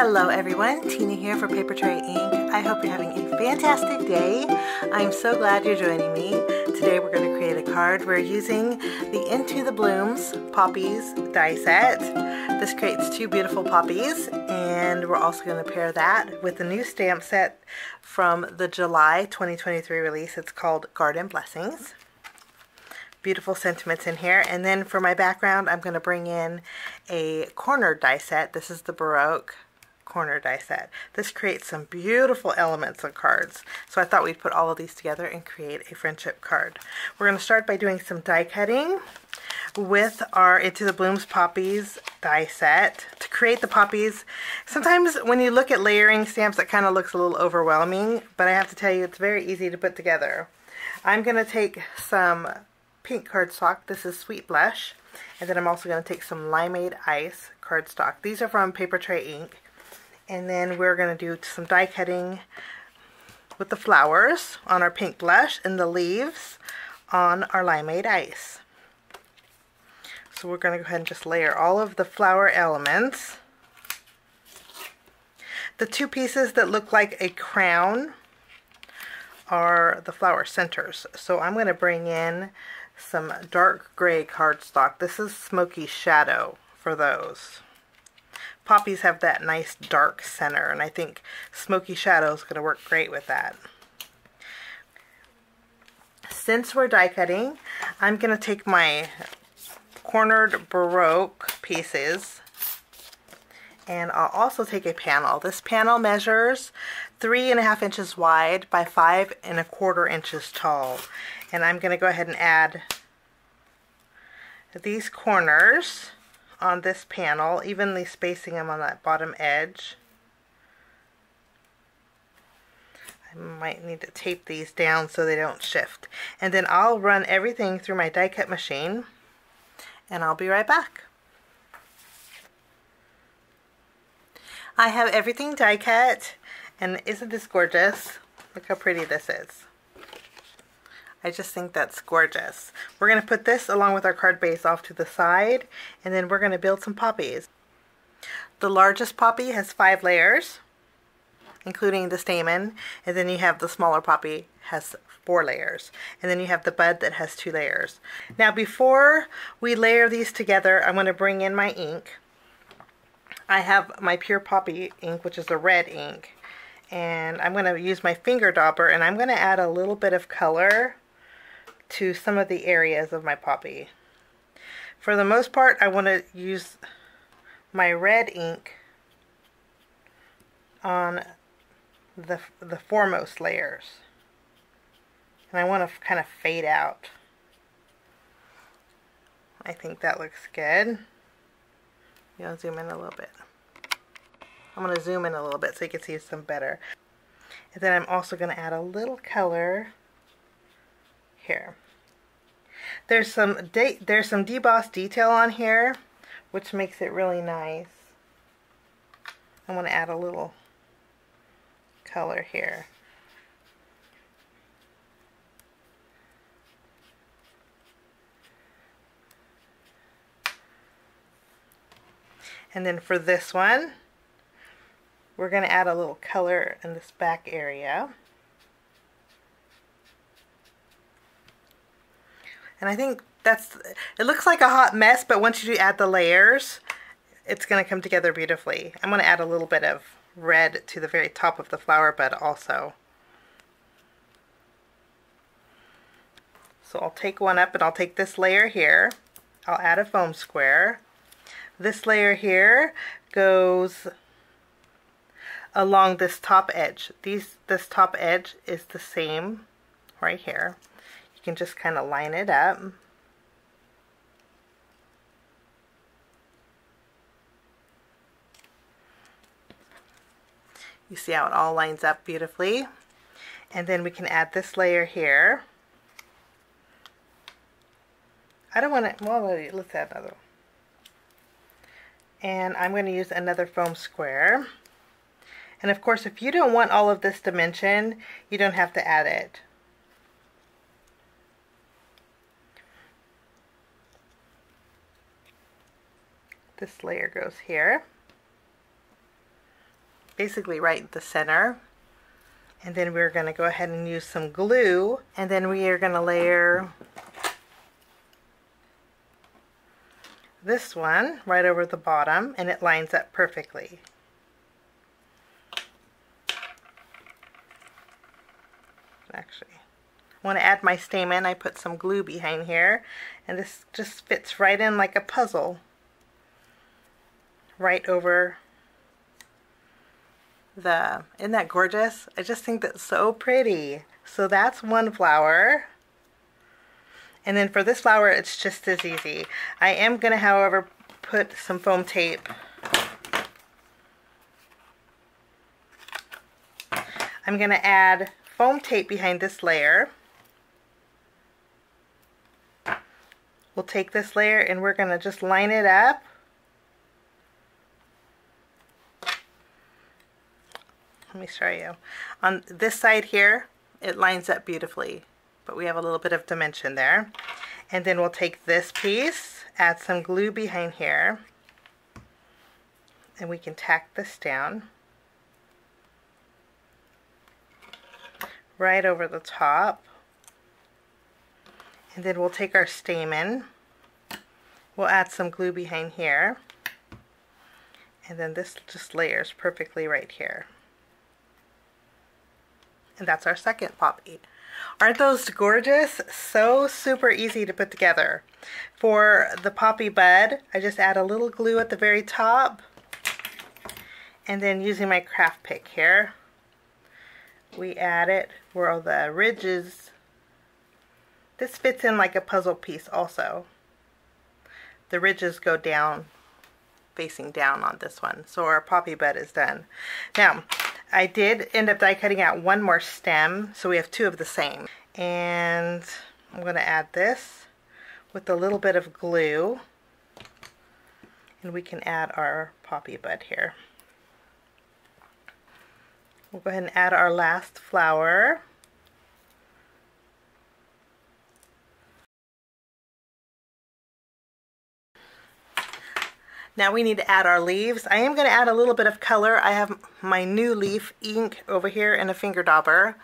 Hello everyone, Tina here for Papertrey Ink. I hope you're having a fantastic day. I'm so glad you're joining me. Today we're going to create a card. We're using the Into the Blooms Poppies die set. This creates two beautiful poppies and we're also going to pair that with the new stamp set from the July 2023 release. It's called Garden Blessings beautiful sentiments in here. And then for my background, I'm going to bring in a corner die set. This is the Baroque corner die set. This creates some beautiful elements of cards. So I thought we'd put all of these together and create a friendship card. We're going to start by doing some die cutting with our Into the Blooms Poppies die set. To create the poppies, sometimes when you look at layering stamps, it kind of looks a little overwhelming, but I have to tell you, it's very easy to put together. I'm going to take some pink cardstock. This is Sweet Blush. And then I'm also going to take some Limeade Ice cardstock. These are from Papertrey Ink. And then we're going to do some die cutting with the flowers on our pink blush and the leaves on our Limeade Ice. So we're going to go ahead and just layer all of the flower elements. The two pieces that look like a crown are the flower centers. So I'm going to bring in some dark gray cardstock. This is Smokey Shadow for those. Poppies have that nice dark center, and I think Smokey Shadow is going to work great with that. Since we're die cutting, I'm going to take my cornered Baroque pieces and I'll also take a panel. This panel measures three and a half inches wide by five and a quarter inches tall. And I'm going to go ahead and add these corners on this panel, evenly spacing them on that bottom edge. I might need to tape these down so they don't shift. And then I'll run everything through my die cut machine and I'll be right back. I have everything die cut and isn't this gorgeous? Look how pretty this is. I just think that's gorgeous. We're going to put this along with our card base off to the side and then we're going to build some poppies. The largest poppy has five layers including the stamen and then you have the smaller poppy has four layers and then you have the bud that has two layers. Now before we layer these together I'm going to bring in my ink. I have my pure poppy ink which is a red ink and I'm going to use my finger dauber and I'm going to add a little bit of color to some of the areas of my poppy. For the most part, I want to use my red ink on the, the foremost layers. And I want to kind of fade out. I think that looks good. You know, zoom in a little bit. I'm going to zoom in a little bit so you can see some better. And then I'm also going to add a little color here. There's some there's some debossed detail on here, which makes it really nice. I want to add a little color here. And then for this one, we're going to add a little color in this back area. And I think that's, it looks like a hot mess, but once you add the layers, it's going to come together beautifully. I'm going to add a little bit of red to the very top of the flower bud also. So I'll take one up and I'll take this layer here. I'll add a foam square. This layer here goes along this top edge. These, this top edge is the same right here can just kind of line it up. You see how it all lines up beautifully. And then we can add this layer here. I don't want to, well, let's add another one. And I'm going to use another foam square. And of course, if you don't want all of this dimension, you don't have to add it. This layer goes here. basically right in the center. And then we're going to go ahead and use some glue. And then we are going to layer this one right over the bottom and it lines up perfectly. Actually, I want to add my stamen. I put some glue behind here and this just fits right in like a puzzle right over the, isn't that gorgeous? I just think that's so pretty. So that's one flower. And then for this flower, it's just as easy. I am to, however, put some foam tape. I'm to add foam tape behind this layer. We'll take this layer and we're to just line it up let me show you. On this side here, it lines up beautifully, but we have a little bit of dimension there. And then we'll take this piece, add some glue behind here, and we can tack this down right over the top. And then we'll take our stamen, we'll add some glue behind here, and then this just layers perfectly right here. And that's our second poppy. Aren't those gorgeous? So super easy to put together. For the poppy bud, I just add a little glue at the very top. And then using my craft pick here, we add it where all the ridges, this fits in like a puzzle piece also. The ridges go down, facing down on this one. So our poppy bud is done. Now, I did end up die cutting out one more stem, so we have two of the same. And I'm going to add this with a little bit of glue. And we can add our poppy bud here. We'll go ahead and add our last flower. Now we need to add our leaves. I am going to add a little bit of color. I have my new leaf ink over here in a finger dauber.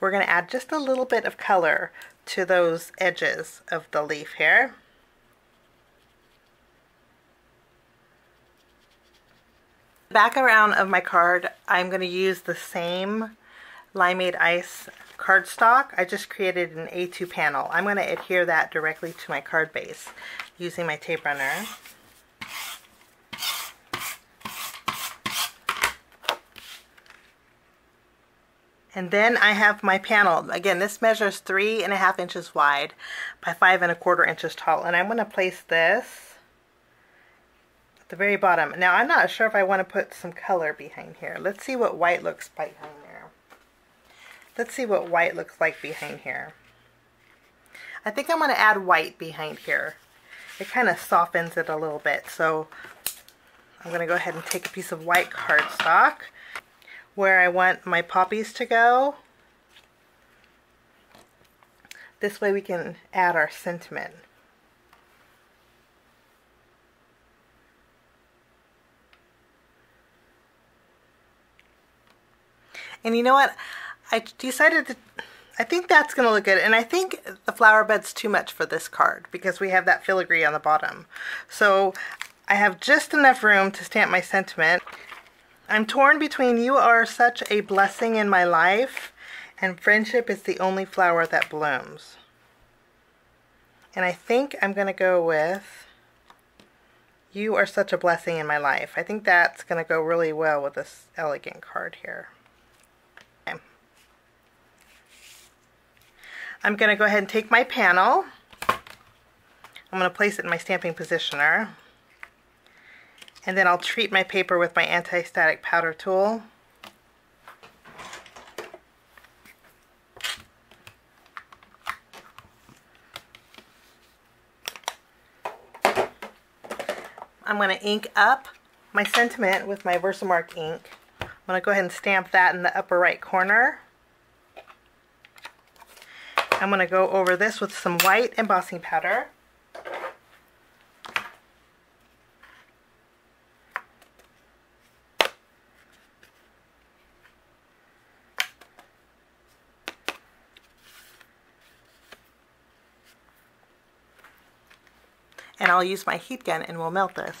We're going to add just a little bit of color to those edges of the leaf here. Back around of my card, I'm going to use the same Limeade Ice cardstock. I just created an A2 panel. I'm going to adhere that directly to my card base using my tape runner. And then I have my panel. Again, this measures three and a half inches wide by five and a quarter inches tall. And I'm going to place this at the very bottom. Now, I'm not sure if I want to put some color behind here. Let's see what white looks behind there. Let's see what white looks like behind here. I think I'm going to add white behind here. It kind of softens it a little bit. So I'm going to go ahead and take a piece of white cardstock where I want my poppies to go. This way we can add our sentiment. And you know what? I decided to, I think that's going to look good. And I think the flower bed's too much for this card because we have that filigree on the bottom. So I have just enough room to stamp my sentiment. I'm torn between you are such a blessing in my life and friendship is the only flower that blooms. And I think I'm going to go with you are such a blessing in my life. I think that's going to go really well with this elegant card here. Okay. I'm going to go ahead and take my panel. I'm going to place it in my stamping positioner. And then I'll treat my paper with my anti-static powder tool. I'm going to ink up my sentiment with my Versamark ink. I'm going to go ahead and stamp that in the upper right corner. I'm going to go over this with some white embossing powder. And I'll use my heat gun and we'll melt this.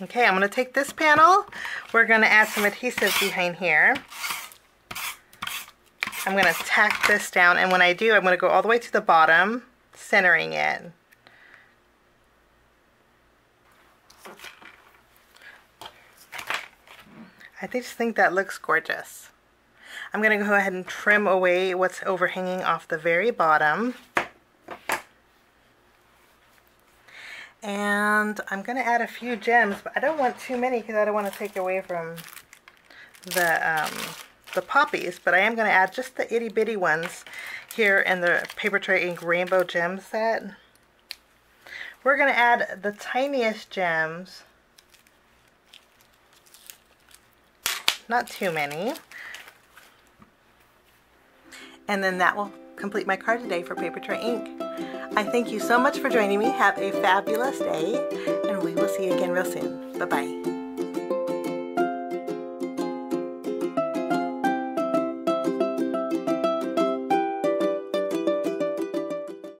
Okay, I'm going to take this panel. We're going to add some adhesive behind here. I'm going to tack this down, and when I do, I'm going to go all the way to the bottom, centering it. I just think that looks gorgeous. I'm going to go ahead and trim away what's overhanging off the very bottom. And I'm going to add a few gems, but I don't want too many because I don't want to take away from the, um, the poppies. But I am going to add just the itty bitty ones here in the Papertrey Ink Rainbow Gem set. We're going to add the tiniest gems. Not too many. And then that will complete my card today for Papertrey Ink. I thank you so much for joining me. Have a fabulous day, and we will see you again real soon. Bye-bye.